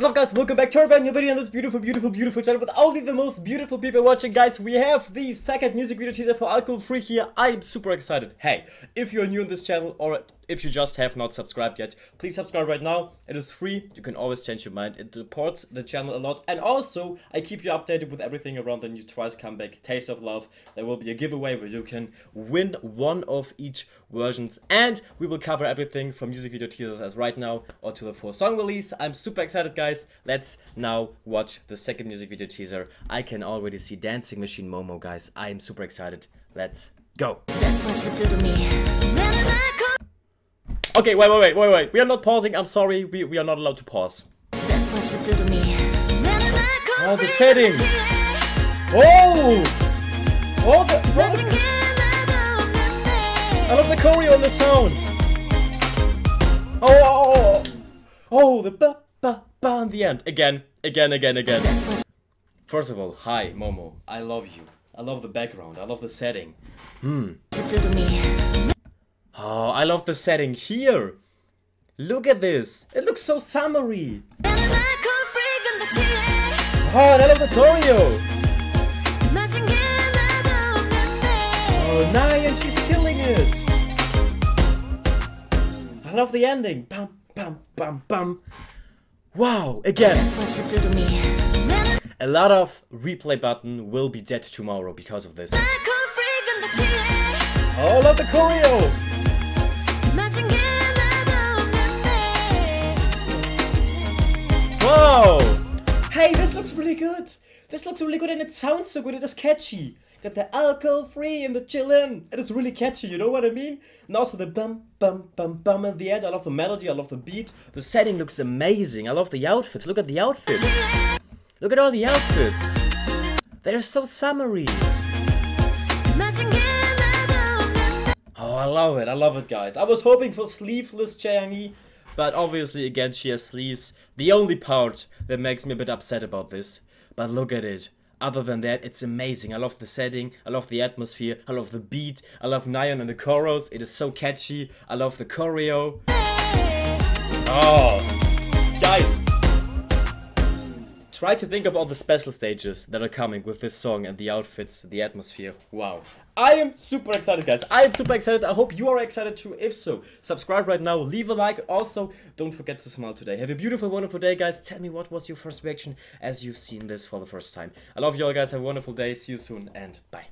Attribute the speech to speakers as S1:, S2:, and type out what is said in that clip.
S1: What's up guys, welcome back to our brand new video on this beautiful, beautiful, beautiful channel with only the most beautiful people watching guys. We have the second music video teaser for Alcohol Free here. I'm super excited. Hey, if you're new on this channel or if you just have not subscribed yet, please subscribe right now. It is free. You can always change your mind. It supports the channel a lot. And also, I keep you updated with everything around the new Twice comeback, Taste of Love. There will be a giveaway where you can win one of each versions. And we will cover everything from music video teasers as right now or to the full song release. I'm super excited, guys. Let's now watch the second music video teaser. I can already see Dancing Machine Momo, guys. I am super excited. Let's go.
S2: That's what you do to me. When I come,
S1: Okay, wait, wait, wait, wait, wait. We are not pausing. I'm sorry. We, we are not allowed to pause.
S2: that's what you do to me. When oh! I come
S1: Oh, the setting. Oh! Oh, the, oh, the,
S2: I don't
S1: I
S2: know.
S1: love the choreo and the sound. Oh, oh, oh, oh. Oh, the ba, ba, ba in the end. Again, again, again, again. First of all, hi, Momo. I love you. I love the background. I love the setting. Hmm.
S2: you do to me.
S1: Oh, I love the setting here. Look at this. It looks so summery.
S2: When I come free, but you
S1: Oh, and I love the choreo.
S2: Oh, gun, I don't know.
S1: Oh, Nayeon, she's killing it. I love the ending. Bam, bam, bam, bam. Wow, again.
S2: That's what you do to me.
S1: A lot of replay button will be dead tomorrow because of this. Oh, love the choreo. Hey, this looks really good. This looks really good and it sounds so good. It is catchy. Got the alcohol free and the chillin'. It is really catchy, you know what I mean? And also the bum bum bum bum at the end. I love the melody, I love the beat. The setting looks amazing. I love the outfits. Look at the outfits. Look at all the outfits. They're so summery.
S2: Machine gun, I don't know.
S1: Oh, I love it. I love it, guys. I was hoping for sleeveless Changi, but obviously, again, she has sleeves. The only part that makes me a bit upset about this. But look at it. Other than that, it's amazing. I love the setting. I love the atmosphere. I love the beat. I love Nayeon and the chorus. It is so catchy. I love the choreo. Oh, guys. Try to think of all the special stages that are coming with this song and the outfits, the atmosphere. Wow. I am super excited, guys. I am super excited. I hope you are excited too. If so, subscribe right now, leave a like. Also, don't forget to smile today. Have a beautiful, wonderful day, guys. Tell me what was your first reaction as you've seen this for the first time. I love you all, guys. Have a wonderful day. See you soon, and bye.